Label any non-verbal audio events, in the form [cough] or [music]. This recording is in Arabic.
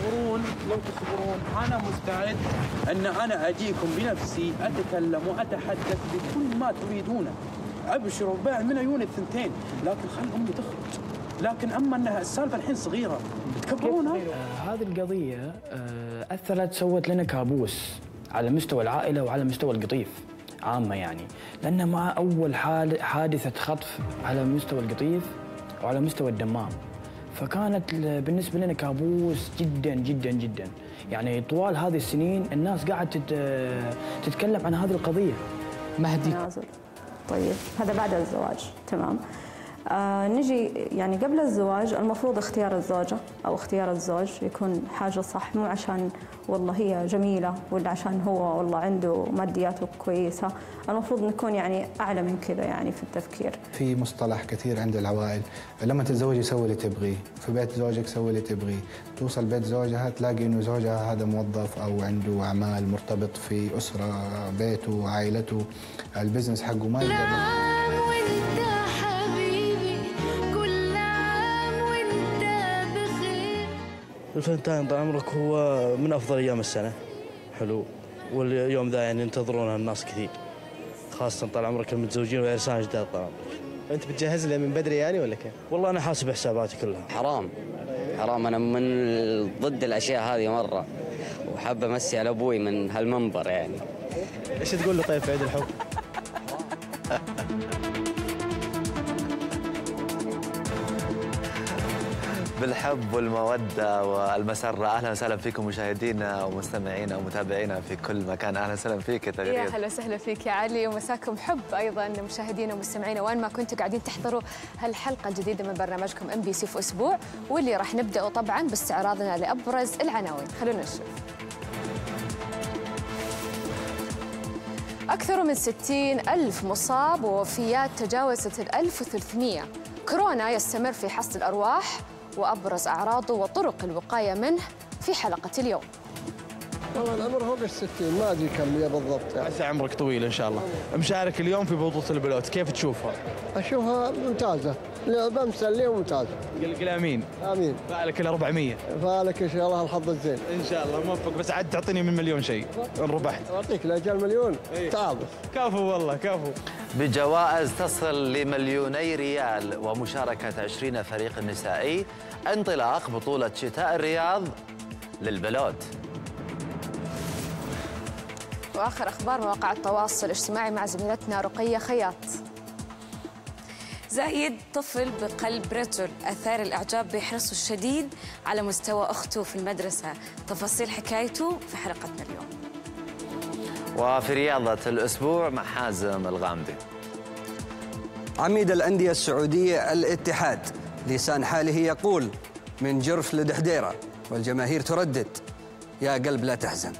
تصبرون لو تصبرون أنا مستعد أن أنا أجيكم بنفسي أتكلم وأتحدث بكل ما تريدونه ابشروا بقى من عيون الثنتين. لكن خلي أمي تخرج. لكن أما أنها السالفة الحين صغيرة. تكبرونها آه هذه القضية آه أثرت سوت لنا كابوس على مستوى العائلة وعلى مستوى القطيف عامة يعني. لأن مع أول حادثة خطف على مستوى القطيف وعلى مستوى الدمام. فكانت بالنسبة لنا كابوس جدا جدا جدا. يعني طوال هذه السنين الناس قاعدة تتكلم عن هذه القضية. مهدي. نازل طيب هذا بعد الزواج. تمام. آه نجي يعني قبل الزواج المفروض اختيار الزوجة أو اختيار الزوج يكون حاجة صح مو عشان والله هي جميلة ولا عشان هو والله عنده مادياته كويسة. المفروض نكون يعني أعلى من كذا يعني في التفكير. في مصطلح كثير عند العوائل. لما تتزوجي سوي اللي تبغيه. في بيت زوجك سوي اللي تبغيه. توصل بيت زوجها تلاقي إنه زوجها هذا موظف أو عنده أعمال مرتبط في أسرة بيته عائلته. ال business حقه ما يقدر. الفلنتاين طال عمرك هو من أفضل أيام السنة. حلو. واليوم ذا يعني ينتظرونه الناس كثير. خاصة طال عمرك المتزوجين وعرسان جداد طال عمرك. أنت بتجهز له من بدري يعني ولا كيف؟ والله أنا حاسب حساباتي كلها. حرام. حرام. أنا من ضد الأشياء هذه مرة. وحاب أمسي على أبوي من هالمنبر يعني. إيش تقول له طيب في عيد الحب؟ [laughs] بالحب والمودة والمسرة. أهلا وسهلا فيكم مشاهدينا ومستمعينا ومتابعينا في كل مكان. أهلا وسهلا فيك يا تغريد. يا هلا وسهلا فيك يا علي. ومساكم حب أيضا مشاهدينا ومستمعينا. وين ما كنتوا قاعدين تحضروا هالحلقة الجديدة من برنامجكم ام بي سي في أسبوع. واللي راح نبدأ طبعا باستعراضنا لأبرز العناوين. خلونا نشوف. أكثر من 60 ألف مصاب ووفيات تجاوزت ال 1300 كورونا يستمر في حصد الأرواح. وأبرز أعراضه وطرق الوقاية منه في حلقة اليوم. والله العمر فوق الستين ما أدري كم هي بالضبط يعني. عسى عمرك طويل إن شاء الله. مشارك اليوم في بطوله البلوت كيف تشوفها؟ أشوفها ممتازة. لعبه مسليه وممتازه قل آمين. آمين. فالك ال 400 فالك إن شاء الله الحظ الزين. إن شاء الله موفق بس عاد تعطيني من مليون شيء ان ربحت أعطيك لأجل مليون. إيه؟ تعال. كفو والله كفو بجوائز تصل لمليوني ريال ومشاركة 20 فريق نسائي انطلاق بطولة شتاء الرياض للبلوت وآخر أخبار مواقع التواصل الاجتماعي مع زميلتنا رقية خياط. زايد طفل بقلب رجل أثار الإعجاب بحرصه الشديد على مستوى أخته في المدرسة. تفاصيل حكايته في حلقتنا اليوم. وفي رياضة الأسبوع مع حازم الغامدي. عميد الأندية السعودية الاتحاد لسان حاله يقول من جرف لدحديرة والجماهير تردد. يا قلب لا تحزن.